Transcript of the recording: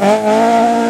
Uh-huh.